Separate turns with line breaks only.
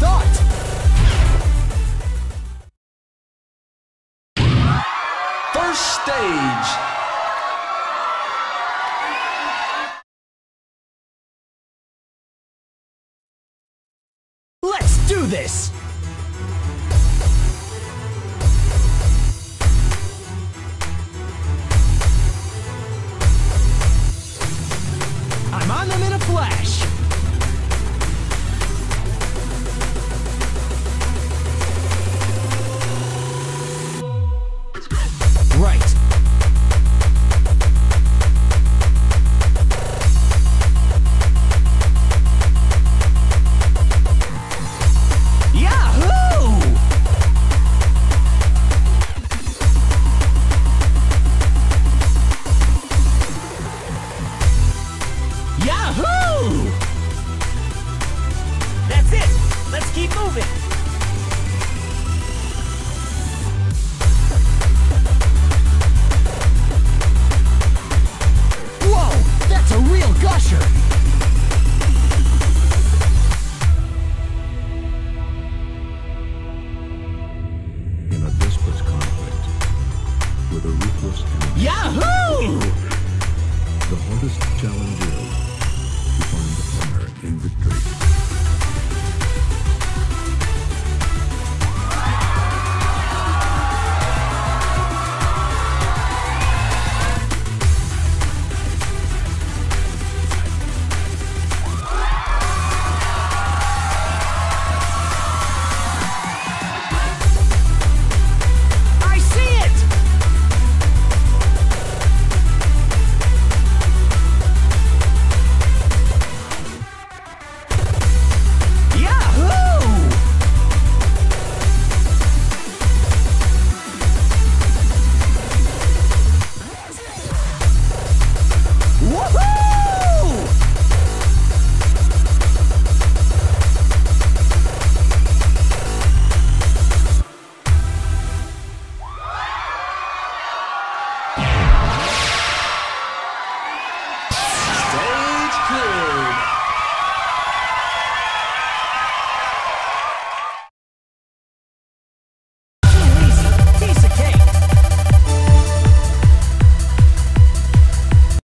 thought.
First stage.
Let's do this! I'm on them in a flash! Yahoo!
That's it! Let's keep moving!
Whoa! That's a real gusher!
In a desperate conflict with a ruthless enemy,
Yahoo!